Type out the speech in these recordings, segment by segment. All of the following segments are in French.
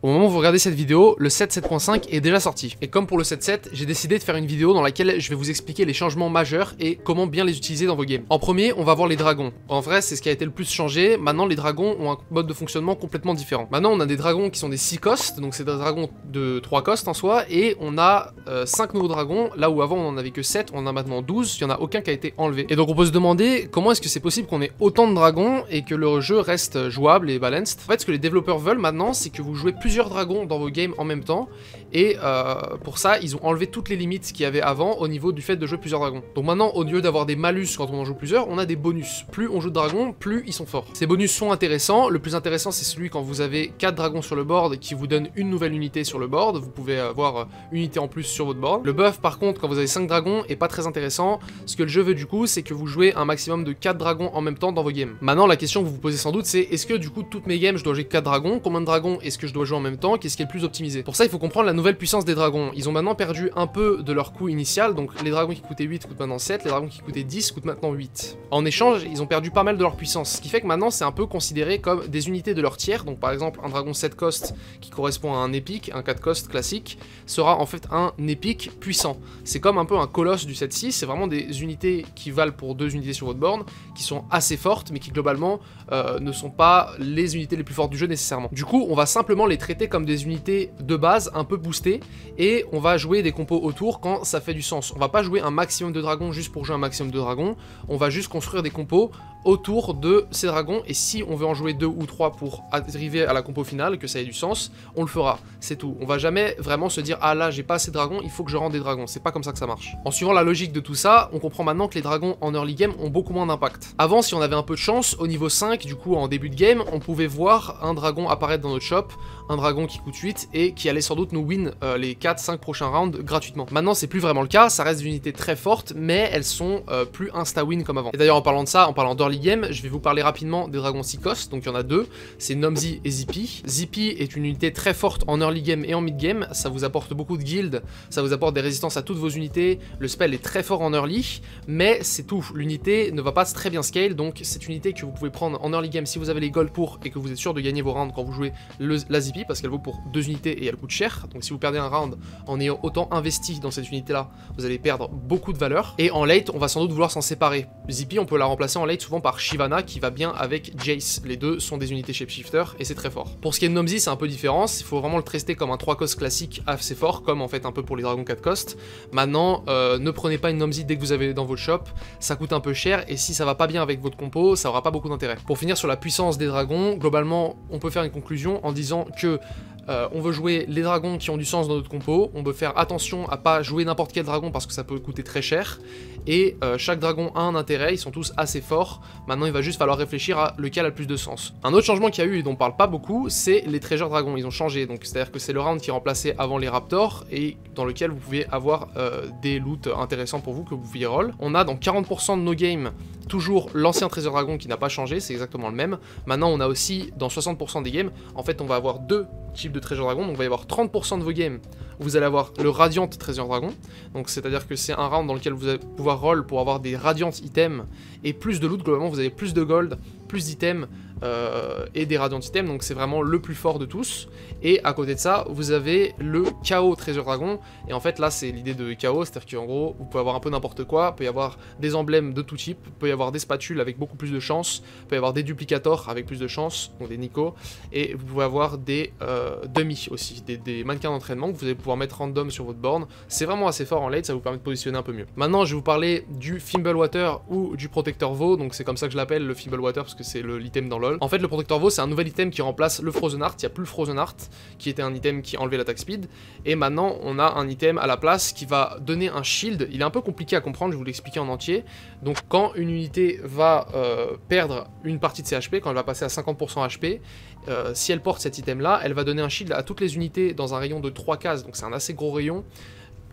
Au moment où vous regardez cette vidéo, le 7.7.5 est déjà sorti. Et comme pour le 7.7, j'ai décidé de faire une vidéo dans laquelle je vais vous expliquer les changements majeurs et comment bien les utiliser dans vos games. En premier, on va voir les dragons. En vrai, c'est ce qui a été le plus changé. Maintenant, les dragons ont un mode de fonctionnement complètement différent. Maintenant, on a des dragons qui sont des 6 costs, donc c'est des dragons de 3 costs en soi, et on a 5 euh, nouveaux dragons, là où avant on en avait que 7, on en a maintenant 12, il n'y en a aucun qui a été enlevé. Et donc on peut se demander comment est-ce que c'est possible qu'on ait autant de dragons et que le jeu reste jouable et balanced. En fait, ce que les développeurs veulent maintenant, c'est que vous jouez plusieurs dragons dans vos game en même temps. Et euh, pour ça, ils ont enlevé toutes les limites qu'il y avait avant au niveau du fait de jouer plusieurs dragons. Donc maintenant, au lieu d'avoir des malus quand on en joue plusieurs, on a des bonus. Plus on joue de dragons, plus ils sont forts. Ces bonus sont intéressants. Le plus intéressant, c'est celui quand vous avez 4 dragons sur le board qui vous donne une nouvelle unité sur le board. Vous pouvez avoir une unité en plus sur votre board. Le buff, par contre, quand vous avez 5 dragons, est pas très intéressant. Ce que le jeu veut du coup, c'est que vous jouez un maximum de 4 dragons en même temps dans vos games. Maintenant, la question que vous vous posez sans doute, c'est est-ce que du coup, toutes mes games, je dois jouer 4 dragons? Combien de dragons est-ce que je dois jouer en même temps Qu'est-ce qui est le plus optimisé? Pour ça, il faut comprendre la nouvelle puissance des dragons. Ils ont maintenant perdu un peu de leur coût initial, donc les dragons qui coûtaient 8 coûtent maintenant 7, les dragons qui coûtaient 10 coûtent maintenant 8. En échange, ils ont perdu pas mal de leur puissance, ce qui fait que maintenant c'est un peu considéré comme des unités de leur tiers, donc par exemple un dragon 7 cost qui correspond à un épique, un 4 cost classique, sera en fait un épique puissant. C'est comme un peu un colosse du 7-6, c'est vraiment des unités qui valent pour deux unités sur votre borne, qui sont assez fortes, mais qui globalement euh, ne sont pas les unités les plus fortes du jeu nécessairement. Du coup, on va simplement les comme des unités de base un peu boostées, et on va jouer des compos autour quand ça fait du sens. On va pas jouer un maximum de dragons juste pour jouer un maximum de dragons, on va juste construire des compos autour de ces dragons, et si on veut en jouer deux ou trois pour arriver à la compo finale, que ça ait du sens, on le fera, c'est tout. On va jamais vraiment se dire, ah là j'ai pas assez de dragons, il faut que je rende des dragons, c'est pas comme ça que ça marche. En suivant la logique de tout ça, on comprend maintenant que les dragons en early game ont beaucoup moins d'impact. Avant, si on avait un peu de chance, au niveau 5, du coup en début de game, on pouvait voir un dragon apparaître dans notre shop, un dragon qui coûte 8, et qui allait sans doute nous win euh, les 4-5 prochains rounds gratuitement. Maintenant, c'est plus vraiment le cas, ça reste des unités très fortes, mais elles sont euh, plus insta-win comme avant. Et d'ailleurs, en parlant de ça, en parlant d'early je vais vous parler rapidement des dragons Sikos, donc il y en a deux, c'est Nomzi et Zippy. Zippy est une unité très forte en early game et en mid game, ça vous apporte beaucoup de guilds, ça vous apporte des résistances à toutes vos unités, le spell est très fort en early, mais c'est tout, l'unité ne va pas très bien scale, donc c'est une unité que vous pouvez prendre en early game si vous avez les gold pour et que vous êtes sûr de gagner vos rounds quand vous jouez la Zippy, parce qu'elle vaut pour deux unités et elle coûte cher, donc si vous perdez un round en ayant autant investi dans cette unité là, vous allez perdre beaucoup de valeur, et en late, on va sans doute vouloir s'en séparer. Zippy, on peut la remplacer en late souvent par Shivana qui va bien avec Jace. Les deux sont des unités shapeshifter et c'est très fort. Pour ce qui est de Nomzi, c'est un peu différent. Il faut vraiment le tester comme un 3 cost classique assez fort, comme en fait un peu pour les dragons 4 cost. Maintenant, euh, ne prenez pas une Nomzi dès que vous avez dans votre shop. Ça coûte un peu cher et si ça va pas bien avec votre compo, ça aura pas beaucoup d'intérêt. Pour finir sur la puissance des dragons, globalement, on peut faire une conclusion en disant que euh, on veut jouer les dragons qui ont du sens dans notre compo, on veut faire attention à pas jouer n'importe quel dragon parce que ça peut coûter très cher, et euh, chaque dragon a un intérêt, ils sont tous assez forts, maintenant il va juste falloir réfléchir à lequel a le plus de sens. Un autre changement qu'il y a eu et dont on parle pas beaucoup, c'est les treasure dragons, ils ont changé, donc c'est-à-dire que c'est le round qui remplaçait avant les raptors, et dans lequel vous pouvez avoir euh, des loots intéressants pour vous que vous pouviez roll. On a dans 40% de nos games toujours l'ancien Treasure Dragon qui n'a pas changé, c'est exactement le même. Maintenant on a aussi dans 60% des games, en fait on va avoir deux types de Treasure Dragon, donc il va y avoir 30% de vos games vous allez avoir le Radiant Treasure Dragon, donc c'est-à-dire que c'est un round dans lequel vous allez pouvoir roll pour avoir des Radiant items et plus de loot, globalement vous avez plus de gold, plus d'items, euh, et des Radiant items, donc c'est vraiment le plus fort de tous. Et à côté de ça, vous avez le Chaos Treasure Dragon, et en fait là c'est l'idée de Chaos, c'est-à-dire qu'en gros vous pouvez avoir un peu n'importe quoi, il peut y avoir des emblèmes de tout type, il peut y avoir des spatules avec beaucoup plus de chance, il peut y avoir des duplicators avec plus de chance, donc des Nico, et vous pouvez avoir des euh, demi aussi, des, mannequins d'entraînement que vous allez pouvoir mettre random sur votre borne. C'est vraiment assez fort en late, ça vous permet de positionner un peu mieux. Maintenant je vais vous parler du Water ou du Protecteur Vo, donc c'est comme ça que je l'appelle le Water parce que c'est l'item dans LoL. En fait, le Protector Vo, c'est un nouvel item qui remplace le Frozen Art. Il n'y a plus le Frozen Art, qui était un item qui enlevait l'attaque speed. Et maintenant, on a un item à la place qui va donner un shield. Il est un peu compliqué à comprendre, je vais vous l'expliquer en entier. Donc, quand une unité va euh, perdre une partie de ses HP, quand elle va passer à 50% HP, euh, si elle porte cet item-là, elle va donner un shield à toutes les unités dans un rayon de 3 cases. Donc, c'est un assez gros rayon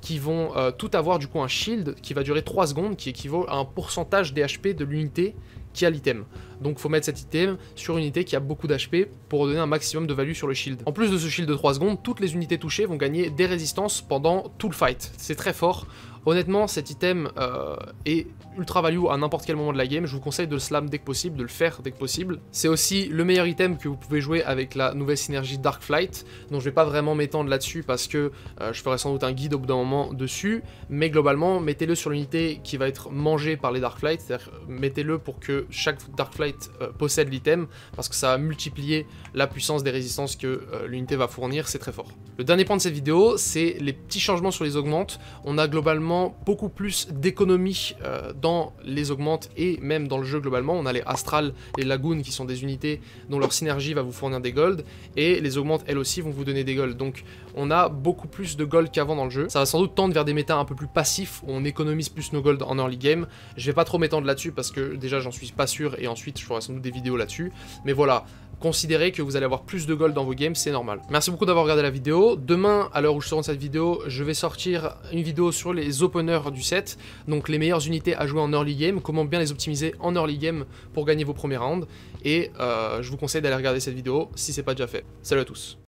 qui vont euh, tout avoir du coup un shield qui va durer 3 secondes, qui équivaut à un pourcentage des HP de l'unité qui a l'item. Donc faut mettre cet item sur une unité qui a beaucoup d'HP pour donner un maximum de value sur le shield. En plus de ce shield de 3 secondes, toutes les unités touchées vont gagner des résistances pendant tout le fight. C'est très fort. Honnêtement, cet item euh, est ultra value à n'importe quel moment de la game, je vous conseille de le slam dès que possible, de le faire dès que possible. C'est aussi le meilleur item que vous pouvez jouer avec la nouvelle synergie Dark Flight, dont je vais pas vraiment m'étendre là-dessus parce que euh, je ferai sans doute un guide au bout d'un moment dessus, mais globalement, mettez-le sur l'unité qui va être mangée par les Dark Flight, c'est-à-dire mettez-le pour que chaque Dark Flight euh, possède l'item, parce que ça va multiplier la puissance des résistances que l'unité va fournir, c'est très fort. Le dernier point de cette vidéo, c'est les petits changements sur les augmentes. On a globalement beaucoup plus d'économie dans les augmentes et même dans le jeu globalement. On a les Astral, les Lagoon qui sont des unités dont leur synergie va vous fournir des golds, et les augmentes elles aussi vont vous donner des golds. Donc on a beaucoup plus de gold qu'avant dans le jeu. Ça va sans doute tendre vers des méta un peu plus passifs, où on économise plus nos gold en early game. Je vais pas trop m'étendre là-dessus parce que déjà j'en suis pas sûr, et ensuite je ferai sans doute des vidéos là-dessus. Mais voilà, considérez que vous allez avoir plus de gold dans vos games, c'est normal. Merci beaucoup d'avoir regardé la vidéo. Demain, à l'heure où je sors cette vidéo, je vais sortir une vidéo sur les openers du set, donc les meilleures unités à jouer en early game, comment bien les optimiser en early game pour gagner vos premiers rounds, et euh, je vous conseille d'aller regarder cette vidéo si c'est pas déjà fait. Salut à tous